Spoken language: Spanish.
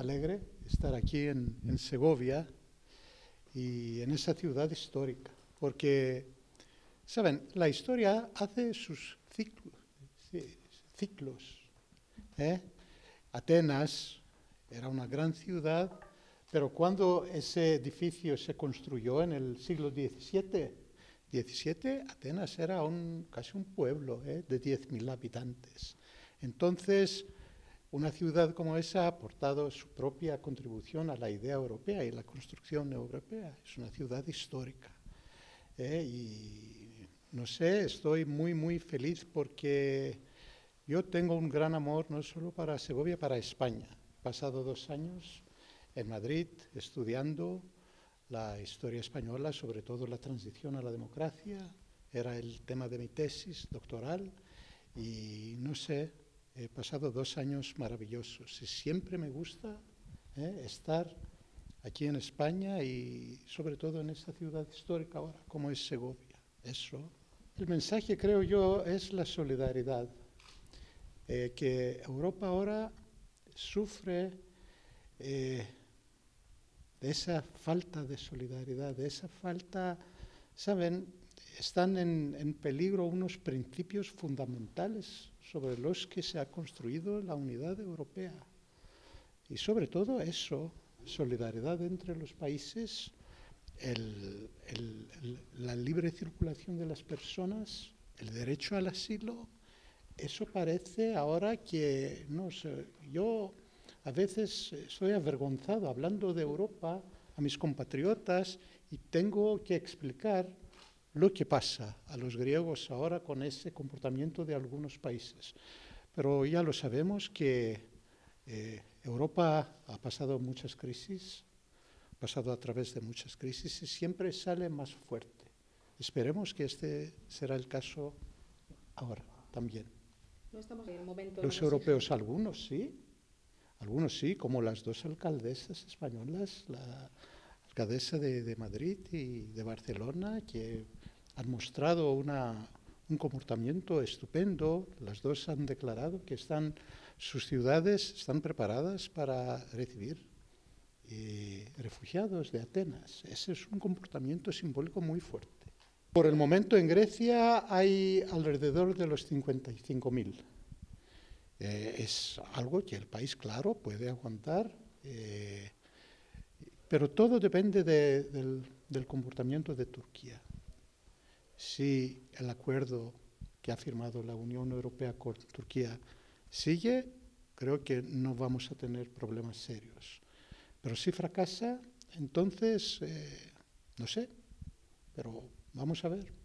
alegre estar aquí en, en Segovia y en esa ciudad histórica, porque, ¿saben? La historia hace sus ciclos. ciclos ¿eh? Atenas era una gran ciudad, pero cuando ese edificio se construyó en el siglo XVII, 17, Atenas era un, casi un pueblo ¿eh? de 10.000 habitantes. Entonces, una ciudad como esa ha aportado su propia contribución a la idea europea y la construcción europea. Es una ciudad histórica. ¿eh? Y no sé, estoy muy, muy feliz porque yo tengo un gran amor no solo para Segovia, para España. He pasado dos años en Madrid estudiando la historia española, sobre todo la transición a la democracia, era el tema de mi tesis doctoral y no sé, he pasado dos años maravillosos y siempre me gusta eh, estar aquí en España y sobre todo en esta ciudad histórica ahora como es Segovia. Eso. El mensaje creo yo es la solidaridad, eh, que Europa ahora sufre eh, de esa falta de solidaridad, de esa falta, ¿saben? Están en, peligro unos principios fundamentales sobre los que se ha construido la unidad europea. Y sobre todo eso, solidaridad entre los países, la libre circulación de las personas, el derecho al asilo, eso parece ahora que, no sé, yo a veces estoy avergonzado hablando de Europa a mis compatriotas y tengo que explicar lo que pasa a los griegos ahora con ese comportamiento de algunos países. Pero ya lo sabemos que eh, Europa ha pasado muchas crisis, ha pasado a través de muchas crisis y siempre sale más fuerte. Esperemos que este será el caso ahora también. No estamos en el momento Los europeos, algunos sí, algunos sí, como las dos alcaldesas españolas, la alcaldesa de, de Madrid y de Barcelona, que han mostrado un comportamiento estupendo. Las dos han declarado que están, sus ciudades están preparadas para recibir eh, refugiados de Atenas. Ese es un comportamiento simbólico muy fuerte. Por el momento en Grecia hay alrededor de los 55.000. Eh, es algo que el país, claro, puede aguantar, eh, pero todo depende de, del, del, comportamiento de Turquía. Si el acuerdo que ha firmado la Unión Europea con Turquía sigue, creo que no vamos a tener problemas serios. Pero si fracasa, entonces, eh, no sé, pero vamos a ver.